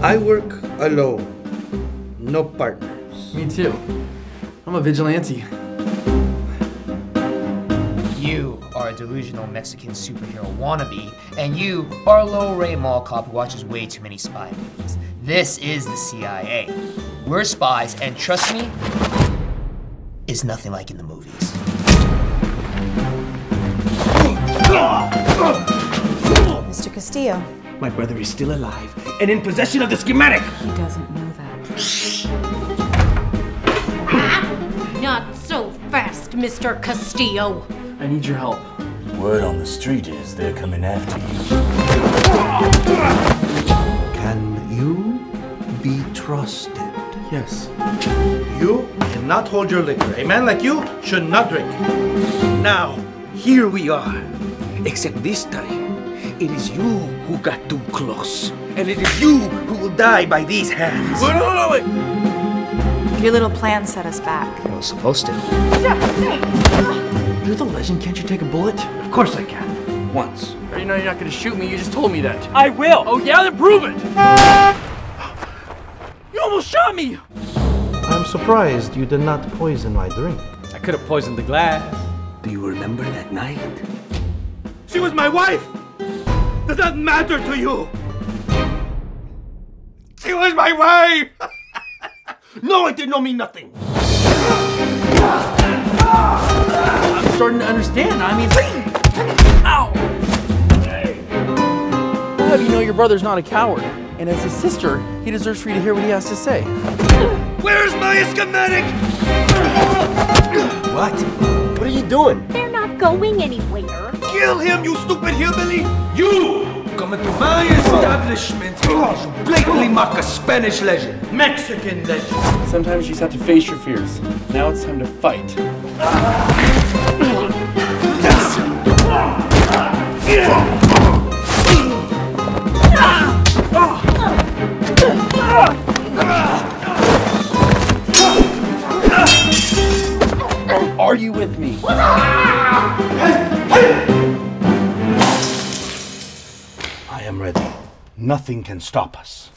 I work alone, no partners. Me too. I'm a vigilante. You are a delusional Mexican superhero wannabe, and you are a low rate mall cop who watches way too many spy movies. This is the CIA. We're spies, and trust me, it's nothing like in the movies. Mr. Castillo. My brother is still alive and in possession of the schematic. He doesn't know that. Shh! Not so fast, Mr. Castillo. I need your help. Word on the street is they're coming after you. Can you be trusted? Yes. You cannot hold your liquor. A man like you should not drink. Now, here we are. Except this time, it is you who got too close. And it is you who will die by these hands. No, no, no, wait. Your little plan set us back. I was supposed to. You're the legend. Can't you take a bullet? Of course I can. Once. You know you're not gonna shoot me. You just told me that. I will. Oh yeah, then prove it. You almost shot me. I'm surprised you did not poison my drink. I could have poisoned the glass. Do you remember that night? She was my wife! Does that matter to you? She was my wife! No, it did not mean nothing. I'm starting to understand. I mean, ow. I'll you know your brother's not a coward, and as his sister, he deserves for you to hear what he has to say. Where's my schematic? What? What are you doing? They're not going anywhere. Kill him, you stupid hillbilly! You come into my establishment. You blatantly mock a Spanish legend. Mexican legend. Sometimes you just have to face your fears. Now it's time to fight. Are you with me? I am ready. Nothing can stop us.